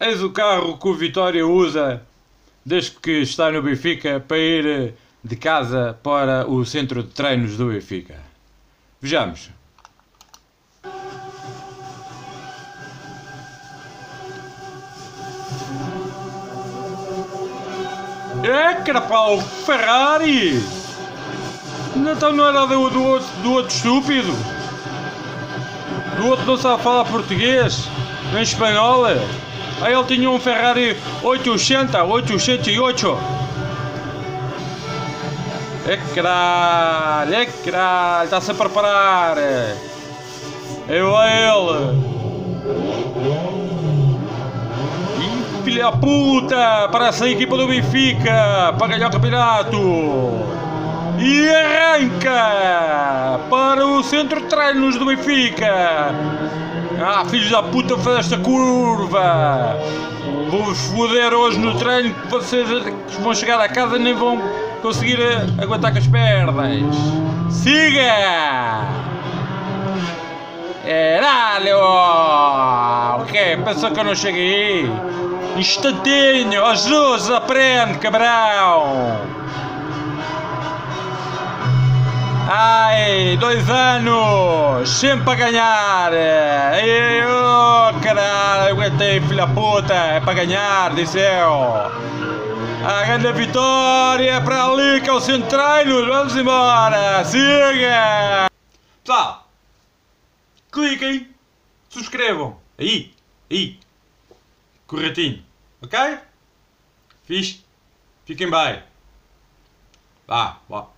Eis o carro que o Vitória usa desde que está no Benfica para ir de casa para o centro de treinos do Benfica. Vejamos. É, carapau, Ferrari! Então não era do, do, outro, do outro estúpido? Do outro não sabe falar português? Nem espanhol? Aí ele tinha um Ferrari 880, 808. É caralho, é caralho, está-se a preparar. Eu a ele. Filha puta, parece a equipa do Benfica para ganhar o campeonato. E arranca para centro de treinos do Benfica. Ah, filhos da puta, faz esta curva. Vou-vos foder hoje no treino que vocês vão chegar a casa e nem vão conseguir eh, aguentar com as pernas. Siga! Caralho! O quê? Pensou que eu não cheguei? Instantinho! Jesus, aprende, cabrão! Ah! 22 anos, sempre a ganhar. E oh, caralho, aguentei, filha puta, é para ganhar, disse eu. A grande vitória para ali, que é o centralho, vamos embora, siga! Pessoal, cliquem, subscrevam, aí, aí, corretinho, ok? Fiz, fiquem bem. Vá, vá.